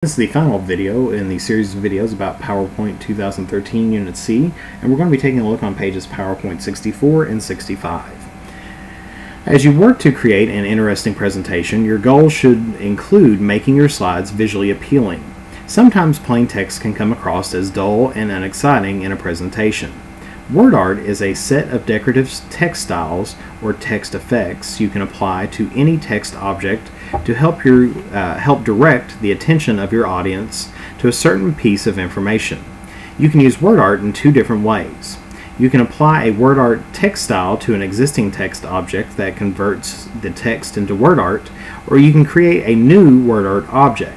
This is the final video in the series of videos about PowerPoint 2013 Unit C, and we're going to be taking a look on pages PowerPoint 64 and 65. As you work to create an interesting presentation, your goal should include making your slides visually appealing. Sometimes plain text can come across as dull and unexciting in a presentation. Word art is a set of decorative text styles or text effects you can apply to any text object to help your uh, help direct the attention of your audience to a certain piece of information. You can use word art in two different ways. You can apply a word art text style to an existing text object that converts the text into word art, or you can create a new word art object.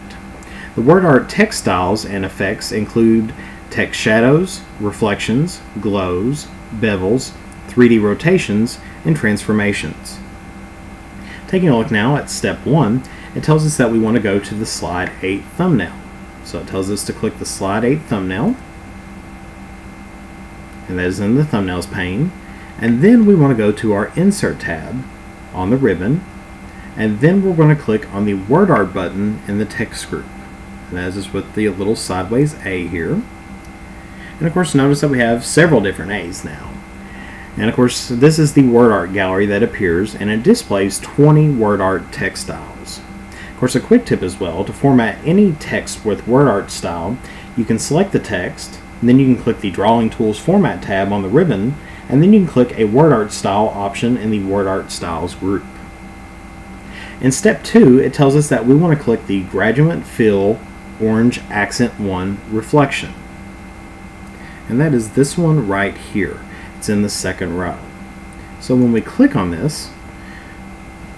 The word art text styles and effects include text shadows, reflections, glows, bevels, 3D rotations, and transformations. Taking a look now at step 1, it tells us that we want to go to the slide 8 thumbnail. So it tells us to click the slide 8 thumbnail, and that is in the thumbnails pane. And then we want to go to our insert tab on the ribbon, and then we're going to click on the word art button in the text group. And that is with the little sideways A here. And of course notice that we have several different A's now. And of course this is the word art gallery that appears and it displays 20 word art text styles. Of course a quick tip as well, to format any text with word art style, you can select the text, then you can click the Drawing Tools Format tab on the ribbon, and then you can click a word art style option in the word art styles group. In step 2, it tells us that we want to click the Gradient Fill Orange Accent 1 Reflection and that is this one right here. It's in the second row. So when we click on this,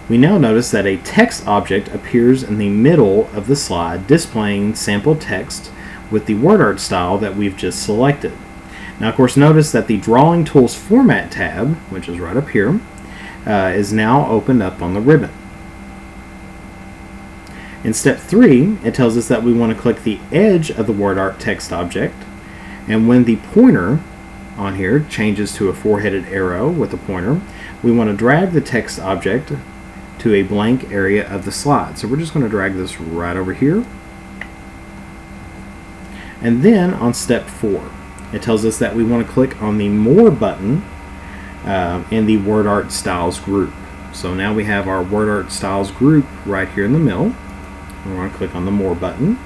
we now notice that a text object appears in the middle of the slide displaying sample text with the word art style that we've just selected. Now of course notice that the Drawing Tools Format tab, which is right up here, uh, is now opened up on the ribbon. In step 3, it tells us that we want to click the edge of the word art text object and when the pointer on here changes to a four-headed arrow with a pointer, we want to drag the text object to a blank area of the slide. So we're just going to drag this right over here. And then on step four, it tells us that we want to click on the More button uh, in the Word Art Styles group. So now we have our Word Art Styles group right here in the middle. We want to click on the More button.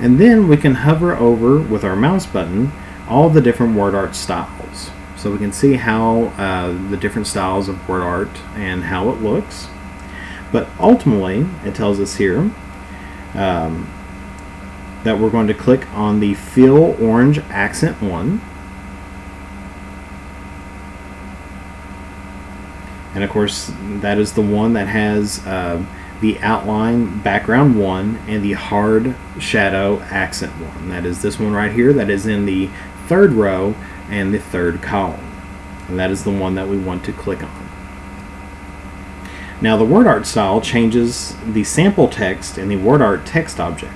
And then we can hover over with our mouse button all the different word art styles. So we can see how uh, the different styles of word art and how it looks. But ultimately, it tells us here um, that we're going to click on the Fill Orange Accent one. And of course, that is the one that has uh, the outline background one and the hard shadow accent one. That is this one right here that is in the third row and the third column. And that is the one that we want to click on. Now the word art style changes the sample text in the word art text object.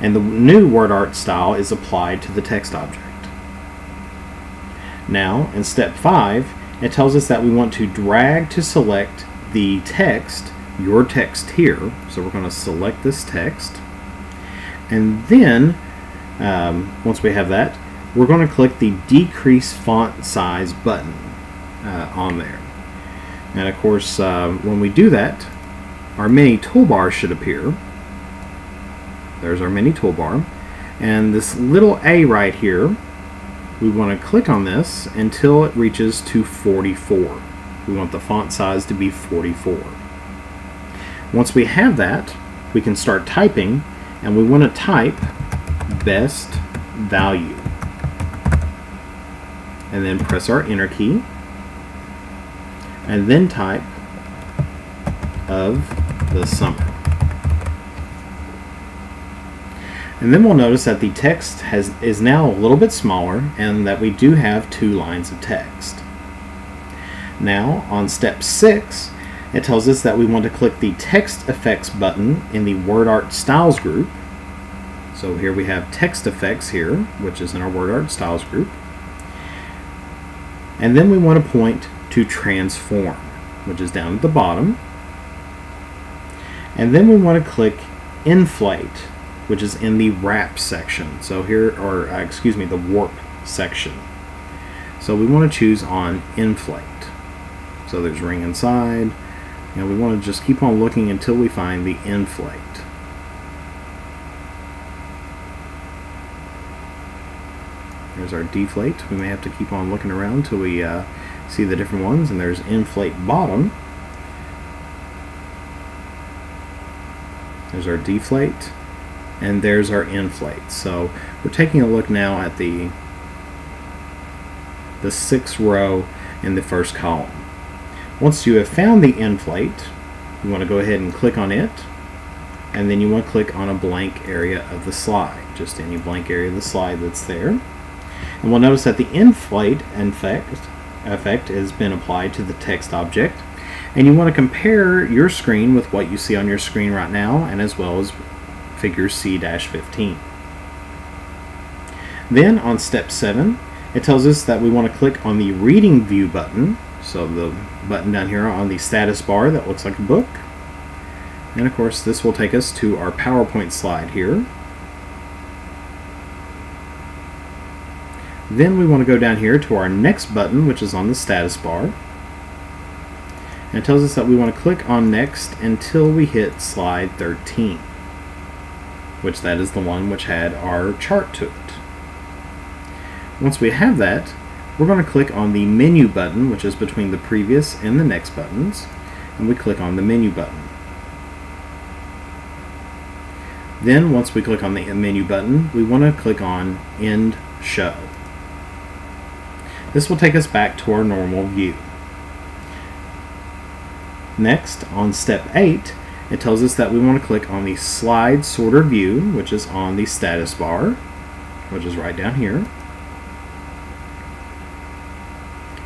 And the new word art style is applied to the text object. Now, in step 5, it tells us that we want to drag to select the text your text here. So we're going to select this text. And then, um, once we have that, we're going to click the decrease font size button uh, on there. And of course, uh, when we do that, our mini toolbar should appear. There's our mini toolbar. And this little A right here, we want to click on this until it reaches to 44. We want the font size to be 44. Once we have that, we can start typing, and we want to type best value. And then press our enter key, and then type of the summer. And then we'll notice that the text has is now a little bit smaller and that we do have two lines of text. Now on step 6 it tells us that we want to click the text effects button in the word art styles group. So here we have text effects here, which is in our word art styles group. And then we want to point to transform, which is down at the bottom. And then we want to click Inflate, which is in the Wrap section. So here, or uh, excuse me, the Warp section. So we want to choose on Inflate. So there's ring inside. And we want to just keep on looking until we find the inflate. There's our deflate. We may have to keep on looking around until we uh, see the different ones. And there's inflate bottom. There's our deflate. And there's our inflate. So we're taking a look now at the the sixth row in the first column. Once you have found the inflate, you want to go ahead and click on it and then you want to click on a blank area of the slide, just any blank area of the slide that's there. And we'll notice that the inflate effect, effect has been applied to the text object and you want to compare your screen with what you see on your screen right now and as well as figure C-15. Then on step 7 it tells us that we want to click on the reading view button so the button down here on the status bar that looks like a book. And of course this will take us to our PowerPoint slide here. Then we want to go down here to our next button which is on the status bar. And it tells us that we want to click on next until we hit slide 13 which that is the one which had our chart to it. Once we have that, we're going to click on the menu button, which is between the previous and the next buttons, and we click on the menu button. Then, once we click on the menu button, we want to click on End Show. This will take us back to our normal view. Next, on step 8, it tells us that we want to click on the Slide Sorter View, which is on the status bar, which is right down here.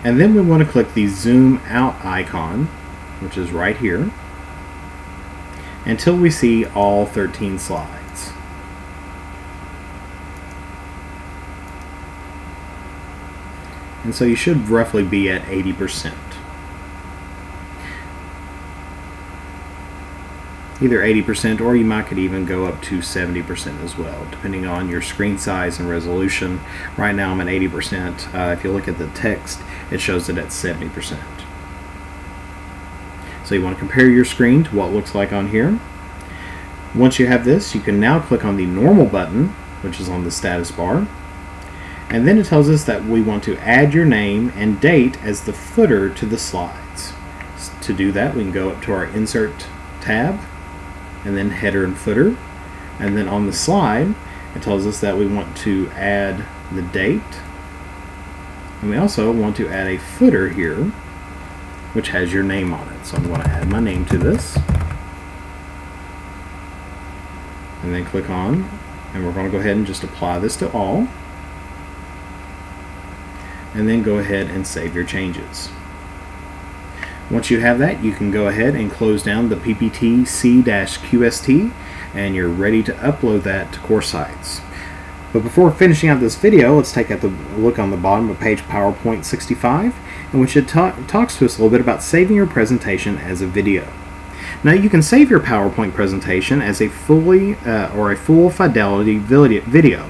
And then we want to click the zoom out icon, which is right here, until we see all 13 slides. And so you should roughly be at 80%. either 80% or you might could even go up to 70% as well depending on your screen size and resolution right now I'm at 80% uh, if you look at the text it shows it at 70% so you want to compare your screen to what looks like on here once you have this you can now click on the normal button which is on the status bar and then it tells us that we want to add your name and date as the footer to the slides to do that we can go up to our insert tab and then header and footer. And then on the slide, it tells us that we want to add the date. And we also want to add a footer here, which has your name on it. So I'm going to add my name to this. And then click on, and we're going to go ahead and just apply this to all. And then go ahead and save your changes. Once you have that, you can go ahead and close down the PPT C-QST and you're ready to upload that to CourseSites. But before finishing out this video, let's take a look on the bottom of page PowerPoint 65, in which it ta talks to us a little bit about saving your presentation as a video. Now you can save your PowerPoint presentation as a fully uh, or a full fidelity video,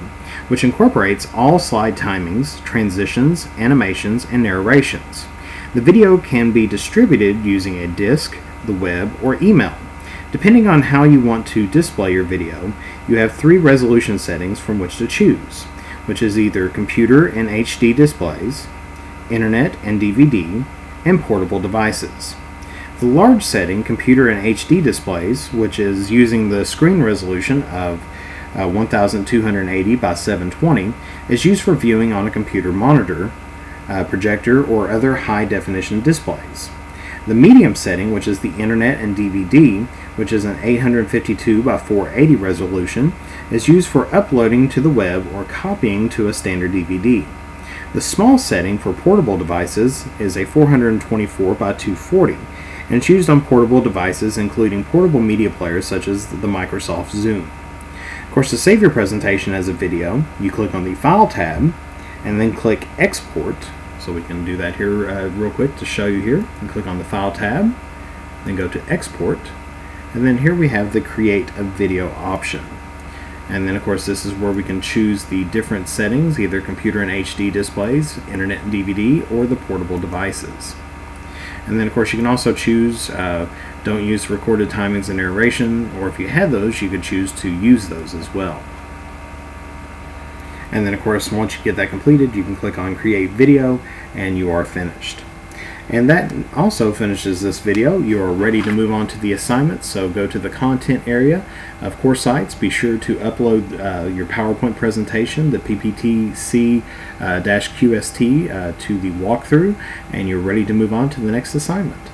which incorporates all slide timings, transitions, animations, and narrations. The video can be distributed using a disk, the web, or email. Depending on how you want to display your video, you have three resolution settings from which to choose, which is either computer and HD displays, internet and DVD, and portable devices. The large setting, computer and HD displays, which is using the screen resolution of uh, 1280 by 720, is used for viewing on a computer monitor uh, projector, or other high definition displays. The medium setting, which is the internet and DVD, which is an 852 by 480 resolution, is used for uploading to the web or copying to a standard DVD. The small setting for portable devices is a 424 by 240 and it's used on portable devices including portable media players such as the Microsoft Zune. Of course, to save your presentation as a video, you click on the File tab and then click Export. So we can do that here uh, real quick to show you here. And click on the File tab, then go to Export. And then here we have the create a video option. And then of course this is where we can choose the different settings, either computer and HD displays, internet and DVD, or the portable devices. And then of course you can also choose uh, don't use recorded timings and narration, or if you have those, you could choose to use those as well. And then of course, once you get that completed, you can click on create video and you are finished. And that also finishes this video. You are ready to move on to the assignment, so go to the content area of CourseSites. Be sure to upload uh, your PowerPoint presentation, the PPTC-QST, uh, uh, to the walkthrough, and you're ready to move on to the next assignment.